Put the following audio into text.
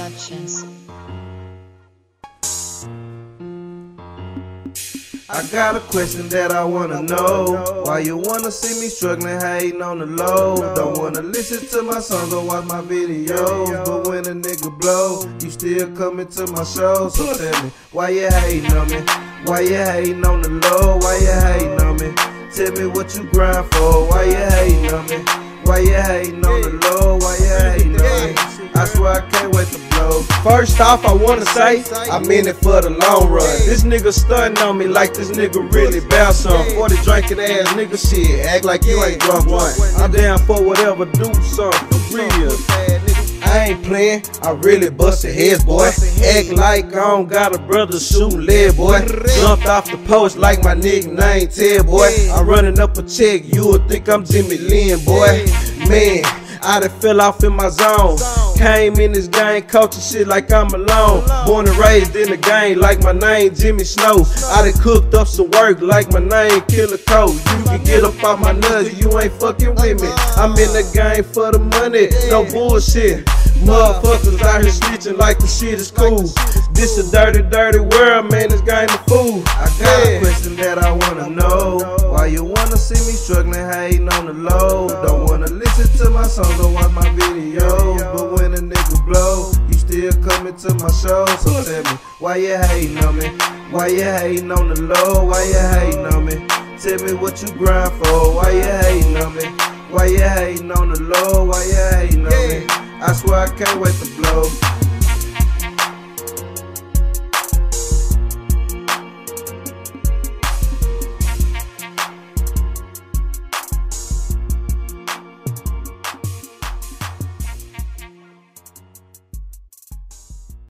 Productions. I got a question that I wanna know. Why you wanna see me struggling, hating on the low? Don't wanna listen to my songs or watch my videos. But when a nigga blow, you still coming to my show. So tell me, why you hating on me? Why you hating on the low? Why you hating on me? Tell me what you grind for. Why you hating on me? Why you hating on the low? Why you hating on? I swear I can't wait to blow. First off, I wanna say I'm in it for the long run. This nigga stunting on me like this nigga really bout some. 40 drinking ass nigga shit. Act like you ain't drunk one. I'm down for whatever, do something for real. I ain't playing, I really busted heads, boy. Act like I don't got a brother shooting lead, boy. Jumped off the post like my nickname Ted, boy. I'm running up a check, you would think I'm Jimmy Lynn, boy. Man, I done fell off in my zone. Came in this game coaching shit like I'm alone. Born and raised in the game like my name Jimmy Snow. I done cooked up some work like my name Killer Cole. You can get up off my nuts, you ain't fucking with me. Uh-uh. I'm in the game for the money, no bullshit. Motherfuckers out here snitching like the shit is cool. This a dirty, dirty world, man. This game a fool. I got a question that I wanna know. Why you wanna see me struggling, hating on the low? Don't wanna listen to my songs or watch my videos. But when a nigga blow, you still coming to my show. So tell me, why you hating on me? Why you hating on the low? Why you hating on me? Tell me what you grind for. Why you hating on me? Why you hating on the low? Why you hating on me? I swear I can't wait to blow.